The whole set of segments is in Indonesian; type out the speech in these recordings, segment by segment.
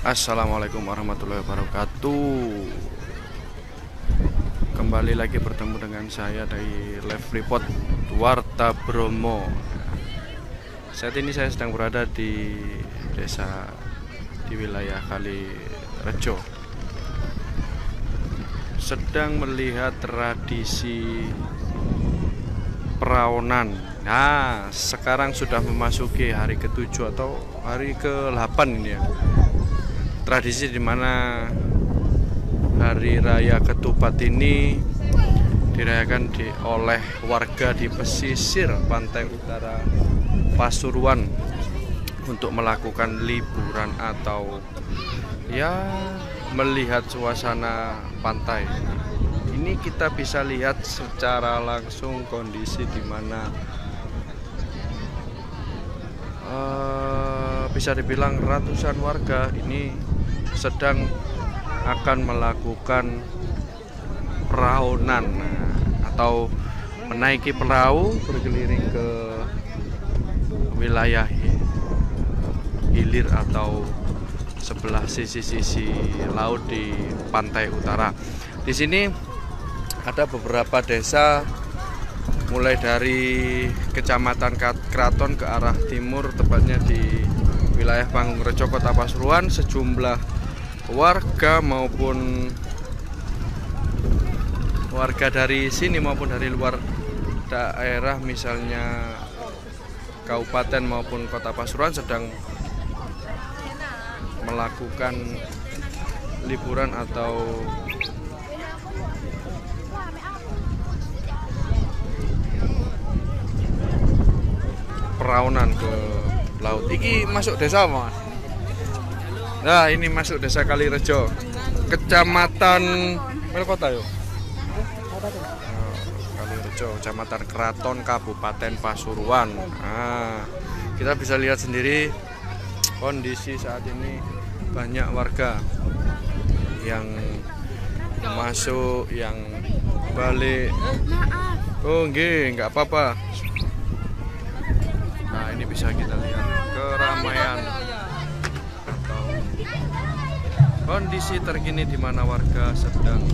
Assalamualaikum warahmatullahi wabarakatuh. Kembali lagi bertemu dengan saya dari Live Report Warta Bromo Saat ini saya sedang berada di desa di wilayah Kali Rejo. Sedang melihat tradisi perawanan. Nah sekarang sudah memasuki hari ketujuh atau hari ke-8 ini ya tradisi di mana hari raya ketupat ini dirayakan di, oleh warga di pesisir pantai utara Pasuruan untuk melakukan liburan atau ya melihat suasana pantai. Ini kita bisa lihat secara langsung kondisi di mana uh, bisa dibilang ratusan warga ini sedang akan melakukan perahunan atau menaiki perahu berkeliling ke wilayah hilir atau sebelah sisi-sisi laut di pantai utara. Di sini ada beberapa desa mulai dari kecamatan Kraton ke arah timur tepatnya di wilayah Panggung Rejo Kota Pasuruan sejumlah warga maupun warga dari sini maupun dari luar daerah misalnya kabupaten maupun kota Pasuruan sedang melakukan liburan atau peraunan ke laut. Iki masuk desa mas? Nah ini masuk desa Kalirejo, kecamatan Melkota yuk. Oh, Kalirejo, kecamatan Keraton, Kabupaten Pasuruan. Nah, kita bisa lihat sendiri kondisi saat ini banyak warga yang masuk, yang balik. Oh, nggih, nggak apa-apa. Nah, ini bisa kita lihat kondisi terkini di mana warga sedang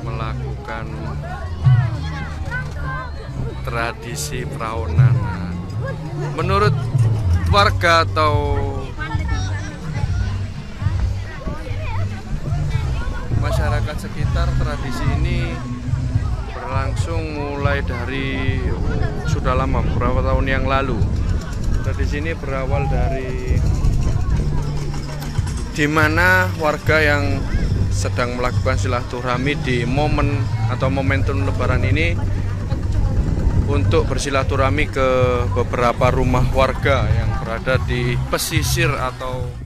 melakukan tradisi perawanan. Menurut warga atau masyarakat sekitar tradisi ini berlangsung mulai dari sudah lama beberapa tahun yang lalu. Tradisi ini berawal dari di mana warga yang sedang melakukan silaturahmi di momen atau momentum lebaran ini untuk bersilaturahmi ke beberapa rumah warga yang berada di pesisir atau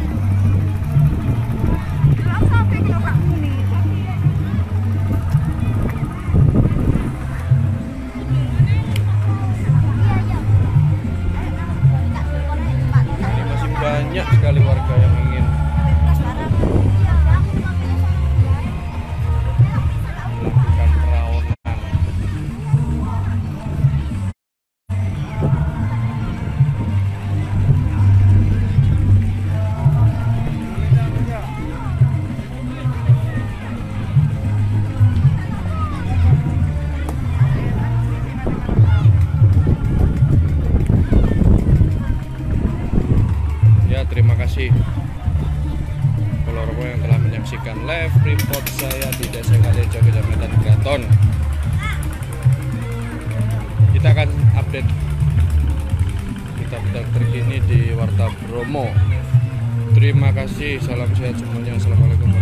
Kita akan update berita-berita terkini di Warta Bromo. Terima kasih, salam sehat semuanya. Assalamualaikum.